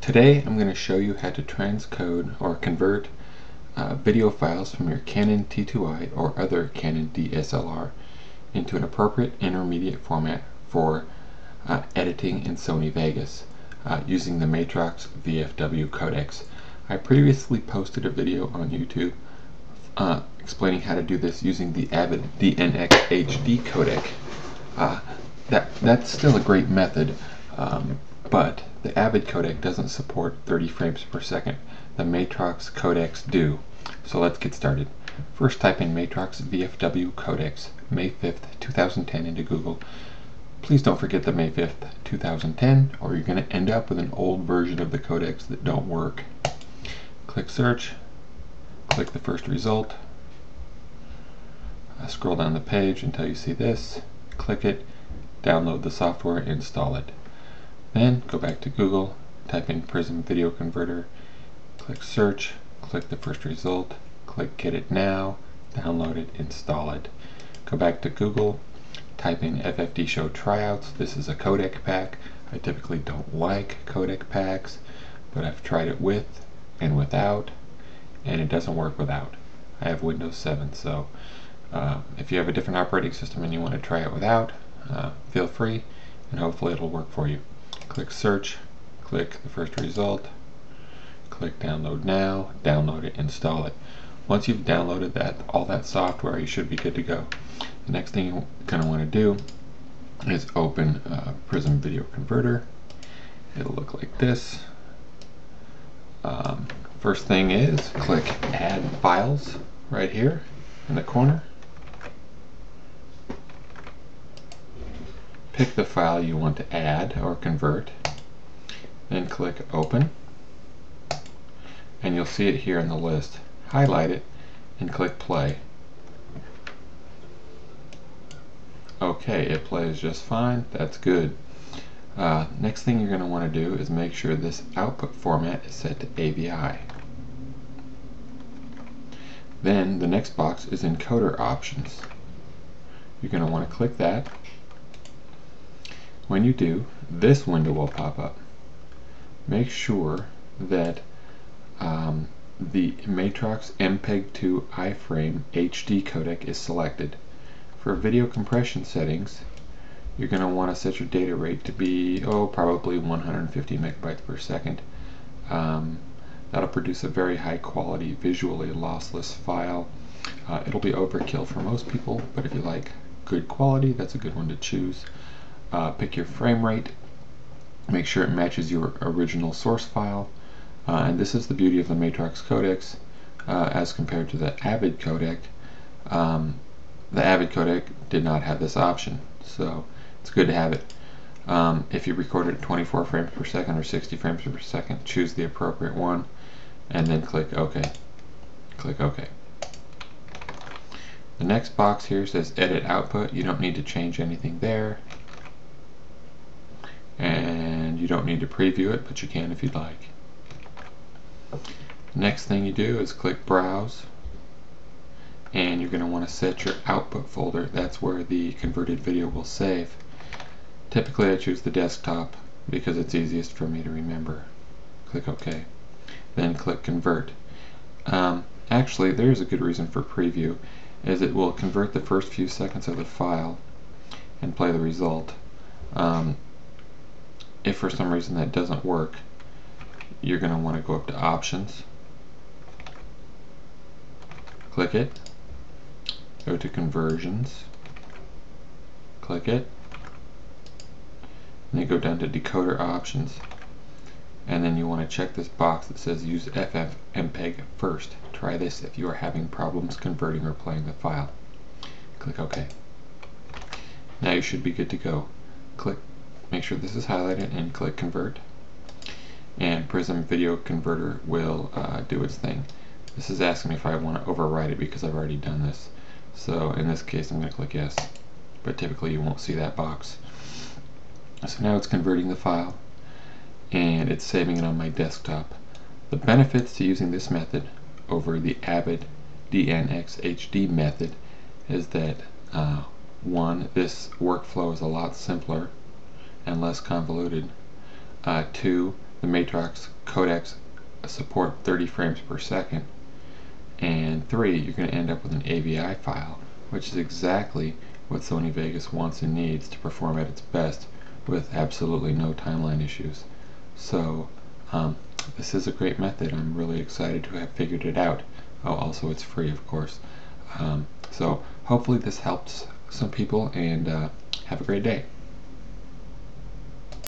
Today I'm going to show you how to transcode or convert uh, video files from your Canon T2i or other Canon DSLR into an appropriate intermediate format for uh, editing in Sony Vegas uh, using the Matrox VFW codecs. I previously posted a video on YouTube uh, explaining how to do this using the Avid DNxHD codec. Uh, that, that's still a great method, um, but the Avid codec doesn't support 30 frames per second. The Matrox codecs do. So let's get started. First type in Matrox VFW codecs May 5th 2010 into Google. Please don't forget the May 5th 2010 or you're going to end up with an old version of the codecs that don't work. Click search, click the first result, uh, scroll down the page until you see this, click it, download the software, install it. Then go back to Google, type in Prism Video Converter, click search, click the first result, click get it now, download it, install it. Go back to Google, type in ffdshow Tryouts. This is a codec pack. I typically don't like codec packs, but I've tried it with and without, and it doesn't work without. I have Windows 7, so uh, if you have a different operating system and you want to try it without, uh, feel free, and hopefully it'll work for you click search, click the first result, click download now, download it, install it. Once you've downloaded that all that software, you should be good to go. The next thing you're going to want to do is open uh, Prism Video Converter. It'll look like this. Um, first thing is click Add Files right here in the corner. Pick the file you want to add or convert, then click Open, and you'll see it here in the list. Highlight it and click Play. Okay, it plays just fine. That's good. Uh, next thing you're going to want to do is make sure this output format is set to AVI. Then the next box is encoder options. You're going to want to click that when you do, this window will pop up. Make sure that um, the Matrox MPEG-2 I-frame HD codec is selected. For video compression settings, you're going to want to set your data rate to be, oh, probably 150 megabytes per second. Um, that'll produce a very high quality, visually lossless file. Uh, it'll be overkill for most people, but if you like good quality, that's a good one to choose uh, pick your frame rate, make sure it matches your original source file, uh, and this is the beauty of the Matrox codecs uh, as compared to the Avid codec. Um, the Avid codec did not have this option, so it's good to have it. Um, if you record it at 24 frames per second or 60 frames per second, choose the appropriate one, and then click OK. Click OK. The next box here says Edit Output. You don't need to change anything there and you don't need to preview it but you can if you'd like. Next thing you do is click browse. And you're going to want to set your output folder. That's where the converted video will save. Typically I choose the desktop because it's easiest for me to remember. Click OK. Then click convert. Um, actually there's a good reason for preview is it will convert the first few seconds of the file and play the result. Um, if for some reason that doesn't work, you're going to want to go up to Options, click it, go to Conversions, click it, and then go down to Decoder Options, and then you want to check this box that says Use FFmpeg first. Try this if you are having problems converting or playing the file. Click OK. Now you should be good to go. Click make sure this is highlighted and click convert and Prism Video Converter will uh, do its thing. This is asking me if I want to override it because I've already done this. So in this case I'm going to click yes, but typically you won't see that box. So now it's converting the file and it's saving it on my desktop. The benefits to using this method over the Avid DNxHD method is that uh, one, this workflow is a lot simpler and less convoluted. Uh, two, the Matrox codecs support 30 frames per second. And three, you're going to end up with an AVI file, which is exactly what Sony Vegas wants and needs to perform at its best with absolutely no timeline issues. So um, this is a great method. I'm really excited to have figured it out. Oh, also it's free, of course. Um, so hopefully this helps some people and uh, have a great day.